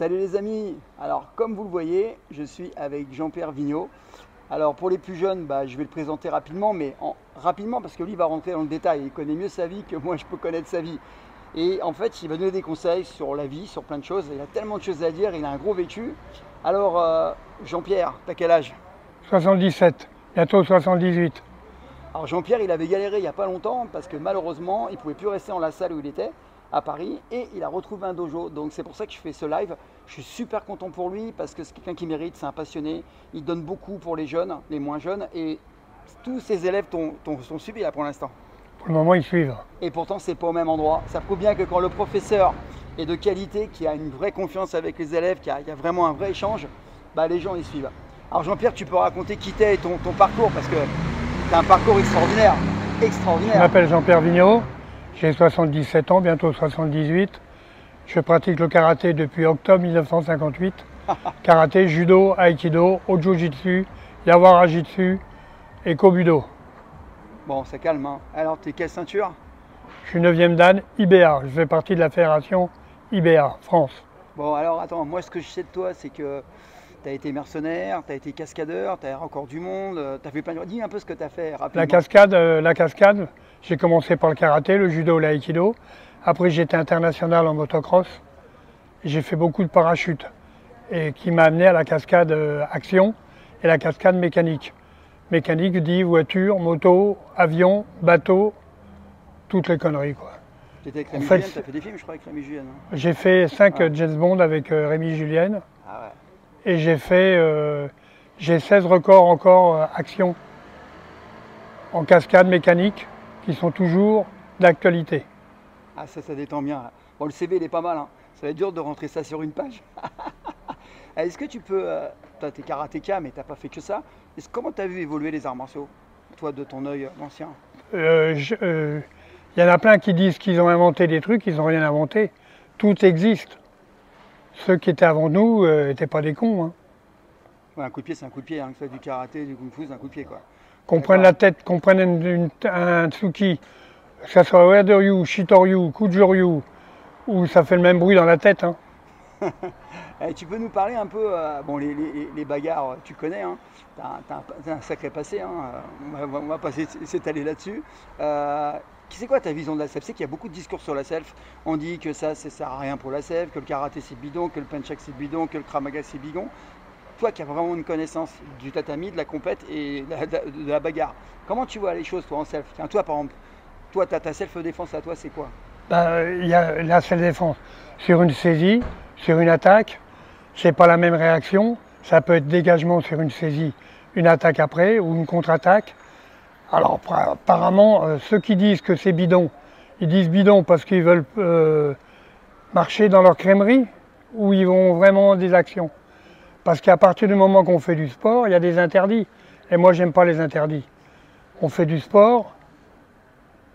Salut les amis Alors comme vous le voyez, je suis avec Jean-Pierre Vigneault. Alors pour les plus jeunes, bah, je vais le présenter rapidement, mais en, rapidement parce que lui va rentrer dans le détail. Il connaît mieux sa vie que moi je peux connaître sa vie. Et en fait, il va donner des conseils sur la vie, sur plein de choses. Il a tellement de choses à dire, il a un gros vécu. Alors euh, Jean-Pierre, t'as quel âge? 77, bientôt 78. Alors Jean-Pierre, il avait galéré il n'y a pas longtemps parce que malheureusement, il ne pouvait plus rester dans la salle où il était à Paris et il a retrouvé un dojo. Donc c'est pour ça que je fais ce live. Je suis super content pour lui parce que c'est quelqu'un qui mérite, c'est un passionné. Il donne beaucoup pour les jeunes, les moins jeunes et tous ses élèves sont suivis là pour l'instant. Pour le moment, ils suivent. Et pourtant, c'est pas au même endroit. Ça prouve bien que quand le professeur est de qualité, qui a une vraie confiance avec les élèves, qui a, a vraiment un vrai échange, bah, les gens ils suivent. Alors Jean-Pierre, tu peux raconter qui t'es et ton, ton parcours parce que tu as un parcours extraordinaire. Extraordinaire. Je m'appelle Jean-Pierre Vigneault, j'ai 77 ans, bientôt 78. Je pratique le karaté depuis octobre 1958. karaté, judo, aikido, ojo-jitsu, yawara-jitsu et kobudo. Bon, ça calme. Hein. Alors, tu es quelle ceinture? Je suis 9e dan, IBA. Je fais partie de la fédération IBA, France. Bon, alors attends, moi ce que je sais de toi, c'est que tu as été mercenaire, tu as été cascadeur, tu as encore du monde, euh, tu as fait plein de... Dis un peu ce que tu as fait rapidement. La cascade, euh, la cascade j'ai commencé par le karaté, le judo, l'aïkido. Après, j'étais international en motocross. J'ai fait beaucoup de parachutes et qui m'a amené à la cascade euh, action et la cascade mécanique. Mécanique dit voiture, moto, avion, bateau, toutes les conneries quoi. Étais avec Rémi Julien, tu as fait des films je crois avec Rémi Julien. J'ai fait 5 ah. James Bond avec Rémi Julien. Ah ouais. Et j'ai fait euh, j'ai 16 records encore euh, action en cascade mécanique qui sont toujours d'actualité. Ah ça, ça détend bien. Bon, le CV, il est pas mal. Hein. Ça va être dur de rentrer ça sur une page. Est-ce que tu peux... Euh, tu es karatéka, mais tu pas fait que ça. Comment tu as vu évoluer les arts martiaux, toi, de ton œil ancien? Il y en a plein qui disent qu'ils ont inventé des trucs, ils n'ont rien inventé. Tout existe ceux qui étaient avant nous n'étaient euh, pas des cons. Hein. un coup de pied, c'est un coup de pied. Hein. Que ce du karaté, du kung fu, c'est un coup de pied. Quoi. Qu'on prenne la tête, qu'on prenne un tsuki, que ce soit Werderyu, Shitoryu, Kujuryu, où ça fait le même bruit dans la tête. Hein. Eh, tu peux nous parler un peu, euh, bon les, bagarres, tu connais, hein. tu as, un sacré passé, hein. on, va, on va pas s'étaler là-dessus. Euh, c'est quoi ta vision de la self? C'est qu'il y a beaucoup de discours sur la self. On dit que ça, ça sert à rien pour la self, que le karaté c'est bidon, que le penchak c'est bidon, que le kramaga c'est bidon. Toi qui as vraiment une connaissance du tatami, de la compète et de la, bagarre, comment tu vois les choses toi en self? Toi par exemple, toi ta, ta self-défense à toi c'est quoi? Bah, Il y a la self-défense sur une saisie, sur une attaque, c'est pas la même réaction. Ça peut être dégagement sur une saisie, une attaque après ou une contre-attaque. Alors apparemment, euh, ceux qui disent que c'est bidon, ils disent bidon parce qu'ils veulent euh, marcher dans leur crèmerie ou ils vont vraiment des actions. Parce qu'à partir du moment qu'on fait du sport, il y a des interdits. Et moi, j'aime pas les interdits. On fait du sport,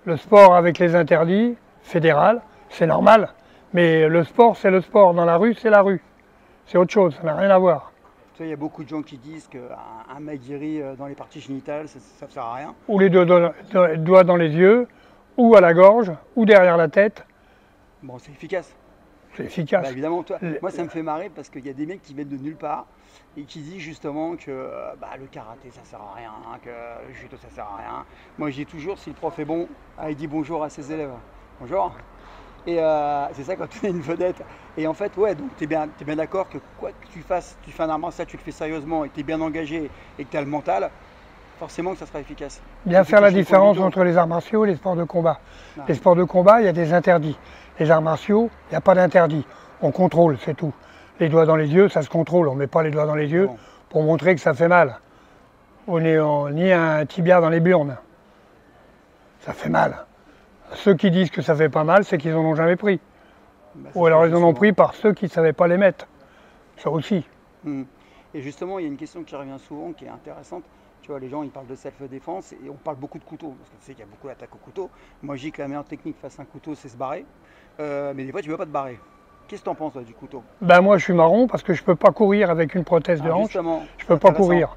le sport avec les interdits, fédéral, c'est normal. Mais le sport, c'est le sport. Dans la rue, c'est la rue. C'est autre chose, ça n'a rien à voir. Il y a beaucoup de gens qui disent qu'un mec guéri euh, dans les parties génitales, ça ne sert à rien. Ou les doigts dans, les yeux, ou à la gorge, ou derrière la tête. Bon, c'est efficace. C'est efficace. Bah, évidemment, toi, moi ça me fait marrer parce qu'il y a des mecs qui viennent de nulle part et qui disent justement que euh, bah, le karaté ça sert à rien, que le judo ça sert à rien. Moi je dis toujours si le prof est bon, ah, il dit bonjour à ses élèves. Bonjour. Et euh, c'est ça quand tu es une vedette. Et en fait, ouais, donc tu es bien, bien d'accord que quoi que tu fasses, tu fais un arme ça, tu le fais sérieusement et tu es bien engagé et que tu as le mental, forcément que ça sera efficace. Bien faire la différence entre les arts martiaux et les sports de combat. Les sports de combat, il y a des interdits. Les arts martiaux, il n'y a pas d'interdit. On contrôle, c'est tout. Les doigts dans les yeux, ça se contrôle. On ne met pas les doigts dans les yeux pour montrer que ça fait mal. On est ni un tibia dans les burnes. Ça fait mal. Ceux qui disent que ça fait pas mal, c'est qu'ils n'en ont jamais pris. Bah, Ou alors ils en ont pris par ceux qui ne savaient pas les mettre. Ça aussi. Hmm. Et justement, il y a une question qui revient souvent, qui est intéressante. Tu vois, les gens, ils parlent de self-défense et on parle beaucoup de couteaux, parce que tu sais qu'il y a beaucoup d'attaques au couteau. Moi, je dis que la meilleure technique face à un couteau, c'est se barrer. Euh, mais des fois, tu ne veux pas te barrer. Qu'est-ce que tu en penses du couteau? Ben moi, je suis marron parce que je ne peux pas courir avec une prothèse de ah, hanche. Je ne peux pas courir.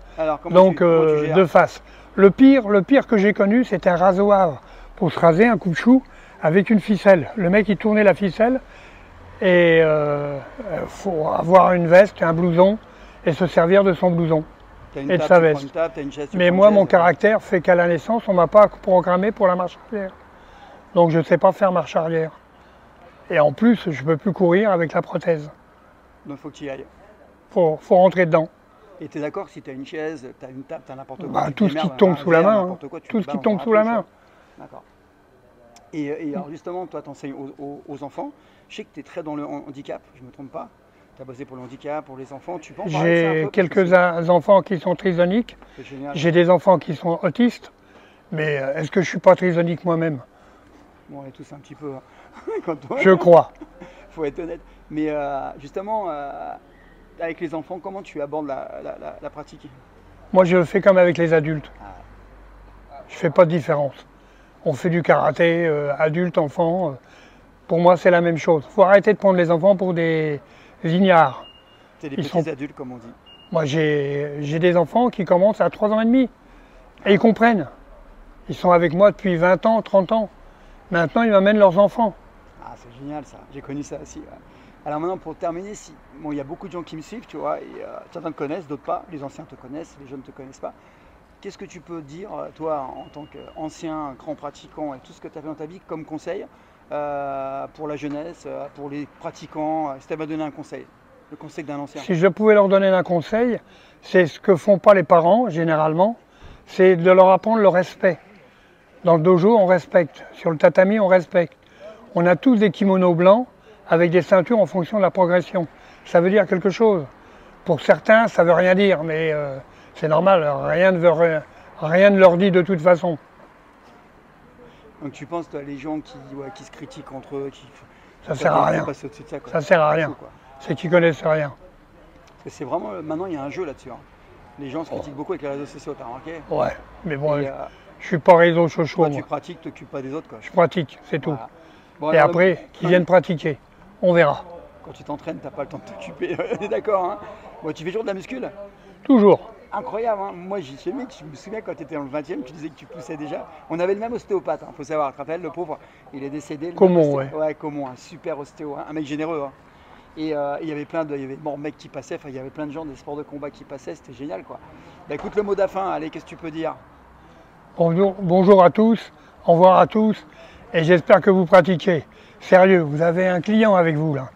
Donc, euh, de face. Le pire, le pire que j'ai connu, c'était un rasoir pour se raser un coup de chou avec une ficelle. Le mec il tournait la ficelle Et il euh, faut avoir une veste, un blouson et se servir de son blouson Une et de sa veste. une une Mais moi, mon caractère fait qu'à la naissance, on ne m'a pas programmé pour la marche arrière. Donc je ne sais pas faire marche arrière. Et en plus, je ne peux plus courir avec la prothèse. Donc faut que tu y ailles. Il faut, faut rentrer dedans. Et tu es d'accord si tu as une chaise, tu as une table, tu as n'importe quoi. Bah, tout ce qui tombe sous la main, Tout ce qui tombe sous la main. D'accord. Et, et alors justement, toi, tu enseignes aux, aux- aux enfants. Je sais que tu es très dans le han- handicap, je ne me trompe pas. Tu as bossé pour le handicap, pour les enfants. Tu un J'ai quelques enfants qui sont génial. J'ai des enfants qui sont autistes. Mais euh, est-ce que je ne suis pas trisomique moi-même? Bon, on est tous un petit peu. hein. Je crois. faut être honnête. Mais euh, justement, euh, avec les enfants, comment tu abordes la, la- la- la pratique? Moi, je le fais comme avec les adultes. Je ne fais pas de différence. On fait du karaté, euh, adulte, enfant. pour moi, c'est la même chose. Il faut arrêter de prendre les enfants pour des ignares. C'est des Ils petits sont- adultes, comme on dit. Moi, j'ai j'ai des enfants qui commencent à 3 ans et demi. Et ils comprennent. Ils sont avec moi depuis 20 ans, 30 ans. Maintenant, ils m'amènent leurs enfants. Ah, c'est génial ça, j'ai connu ça aussi. ouais. Alors maintenant, pour terminer, si, bon, il y a beaucoup de gens qui me suivent, tu vois, et euh, certains te connaissent, d'autres pas, les anciens te connaissent, les jeunes ne te connaissent pas. Qu'est-ce que tu peux dire, euh, toi, en tant qu'ancien grand pratiquant et tout ce que tu as fait dans ta vie comme conseil euh, pour la jeunesse, euh, pour les pratiquants, euh, si tu avais à donner un conseil, le conseil d'un ancien Si je pouvais leur donner un conseil, c'est ce que font pas les parents, généralement, c'est de leur apprendre le respect. Dans le dojo, on respecte. Sur le tatami, on respecte. On a tous des kimonos blancs avec des ceintures en fonction de la progression. Ça veut dire quelque chose. Pour certains, ça veut rien dire, mais c'est normal. Rien ne leur dit de toute façon. Donc tu penses, toi, les gens qui, ouais, qui se critiquent entre eux, qui. Ça sert à rien. passer au-dessus de ça. Ça sert à rien. C'est qu'ils connaissent rien. C'est vraiment. Maintenant, il y a un jeu là-dessus. hein. Les gens se critiquent beaucoup avec les réseaux sociaux, t'as remarqué Ouais, mais bon, Et, je euh, je suis pas réseau chaud toi, moi. tu pratiques, t'occupes pas des autres, quoi. Je pratique, c'est tout. Bon, Et alors, après, qu'ils viennent pratiquer. On verra. Quand tu t'entraînes, t'as pas le temps de t'occuper. D'accord, hein Bon, tu fais toujours de la muscule? Toujours. Incroyable, hein Moi, j'y suis mec, je me souviens quand tu étais dans le 20 e tu disais que tu poussais déjà. On avait le même ostéopathe, il faut savoir. Tu te rappelles, le pauvre, il est décédé. ostéo- ouais. Ouais, Comon, un super ostéo, hein, un mec généreux. hein. Et euh, il y avait plein de, il y avait bon, mecs qui passaient, enfin, il y avait plein de gens des sports de combat qui passaient, c'était génial, quoi. Bah, écoute le mot de la fin, allez, qu'est-ce que tu peux dire? Bonjour, bonjour à tous, au revoir à tous, et j'espère que vous pratiquez. Sérieux, vous avez un client avec vous là.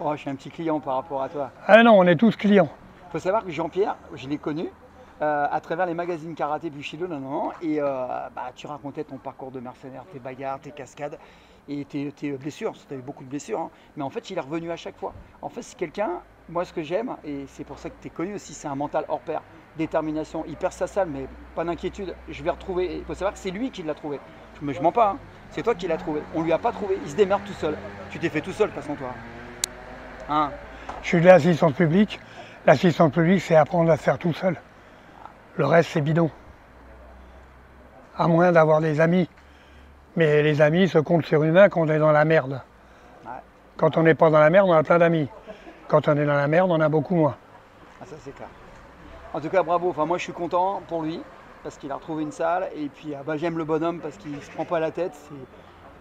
Oh, je suis un petit client par rapport à toi. Ah non, on est tous clients. Il faut savoir que Jean-Pierre, je l'ai connu euh, à travers les magazines karaté Bushido, non, non, et euh, bah, tu racontais ton parcours de mercenaire, tes bagarres, tes cascades et tes, blessures, tu beaucoup de blessures, hein. mais en fait il est revenu à chaque fois. En fait c'est quelqu'un, moi ce que j'aime, et c'est pour ça que tu es connu aussi, c'est un mental hors pair, détermination, il perd sa salle, mais pas d'inquiétude, je vais retrouver, il faut savoir que c'est lui qui l'a trouvé, je ne mens pas, hein. c'est toi qui l'as trouvé, on lui a pas trouvé, il se démerde tout seul, tu t'es fait tout seul de toute façon toi. Hein Je suis de l'assistance publique. L'assistance publique, c'est apprendre à faire tout seul. Le reste, c'est bidon. À moins d'avoir des amis. Mais les amis se comptent sur une main quand on est dans la merde. Quand on n'est pas dans la merde, on a plein d'amis. Quand on est dans la merde, on a beaucoup moins. Ah, ça c'est clair. En tout cas, bravo. Enfin, moi, je suis content pour lui parce qu'il a retrouvé une salle. Et puis, ah, bah, j'aime le bonhomme parce qu'il se prend pas la tête.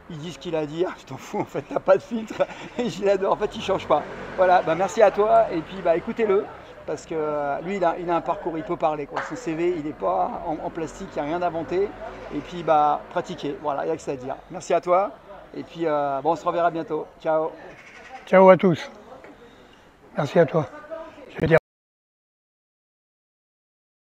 Il dit ce qu'il a à dire. Je t'en fous. En fait, t'as pas de filtre. Et je l'adore. En fait, il change pas. Voilà. Bah, merci à toi. Et puis, bah, écoutez-le parce que euh, lui, il a, il a un parcours. Il peut parler. Son CV, il n'est pas en, plastique. Il n'y a rien inventé. Et puis, bah, pratiquer. Voilà. Il n'y a que ça à dire. Merci à toi. Et puis, euh, bon, on se reverra bientôt. Ciao. Ciao à tous. Merci à toi.